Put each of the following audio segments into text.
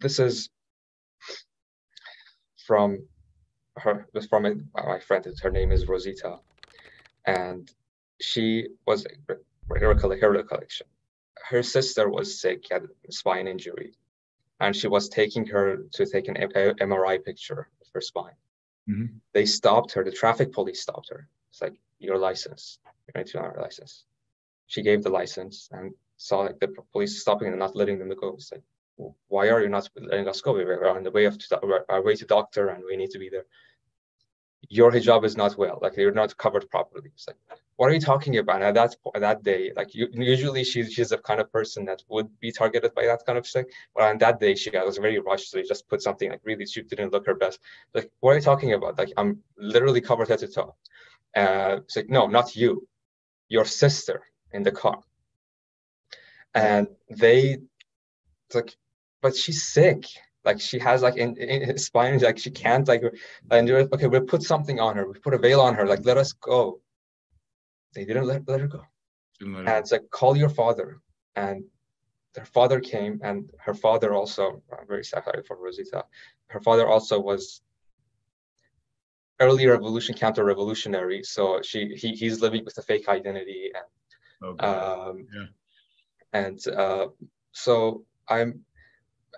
this is from her from my friend her name is rosita. And she was her recollection her sister was sick had a spine injury and she was taking her to take an mri picture of her spine. Mm-hmm. they stopped her the traffic police stopped her. It's like your license your 19 hour license. She gave the license and saw like the police stopping and not letting them go. It's like why are you not letting us go? We're on the way of our way to doctor, and we need to be there. Your hijab is not well, like you're not covered properly. It's like, what are you talking about? And at that that day, like you, usually she's she's the kind of person that would be targeted by that kind of thing. But on that day, she was very rushed, so she just put something like really she didn't look her best. Like, what are you talking about? Like, I'm literally covered head to toe. Uh, it's like, no, not you, your sister in the car. And they, like but she's sick. Like she has like in, in spine, like she can't like and okay, we'll put something on her. We put a veil on her. Like let us go. They didn't let, let her go. and it's like call your father. And their father came, and her father also. I'm very sad for Rosita. Her father also was early revolution counter revolutionary. So she he, he's living with a fake identity and okay. um, yeah. and uh, so I'm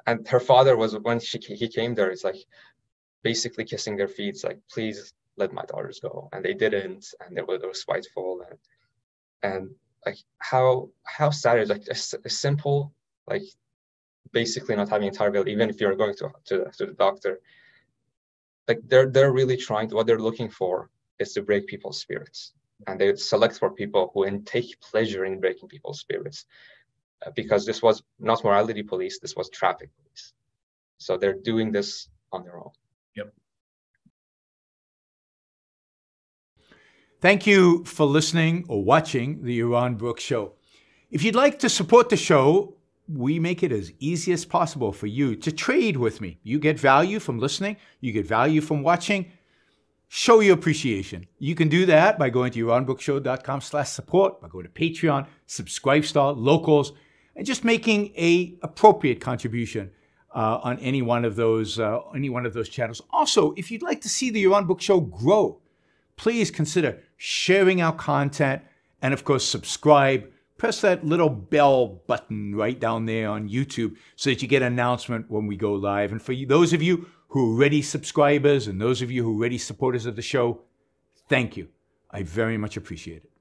and her father was when she he came there it's like basically kissing their feet it's like please let my daughters go. And they didn't and they were, they were spiteful and and like how how sad is like a, a, simple like basically not having a target even if you're going to, to to the doctor like they're they're really trying to what they're looking for is to break people's spirits. And they would select for people who take pleasure in breaking people's spirits because this was not morality police, this was traffic police. So they're doing this on their own. Yep. Thank you for listening or watching the Yaron Brooks Show. If you'd like to support the show, we make it as easy as possible for you to trade with me. You get value from listening, you get value from watching. Show your appreciation. You can do that by going to yaronbrookshow.com slash support, by going to Patreon, subscribe Subscribestar, Locals, and just making a appropriate contribution uh, on any one of those uh, any one of those channels. Also, if you'd like to see the Yaron Brook Show grow, please consider sharing our content and of course subscribe. Press that little bell button right down there on YouTube so that you get an announcement when we go live. And for you, those of you who are already subscribers and those of you who are already supporters of the show, thank you. I very much appreciate it.